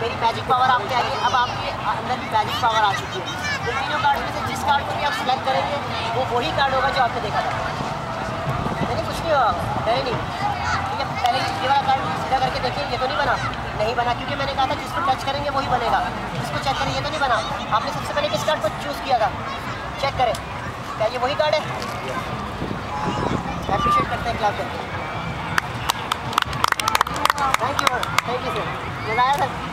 मेरी magic power आपके आई है अब आपके अंदर भी मैजिक पावर आ चुकी है। तो तीनों कार्ड में से जिस कार्ड को भी आप सिलेक्ट करेंगे, वो वही कार्ड होगा जो आपने देखा था। नहीं कुछ नहीं होगा नहीं नहीं ठीक है पहले ये वाला कार्ड सीधा करके देखिए, ये तो नहीं बना। नहीं बना, क्योंकि मैंने कहा था जिसको टच करेंगे वही बनेगा। जिसको चेक करें ये तो नहीं बना। आपने सबसे पहले किस कार्ड को चूज़ किया था? चेक करें। क्या ये वही कार्ड है? अप्रिशिएट करते हैं क्लास करके। Thank you thank you sir मज़ा आया सर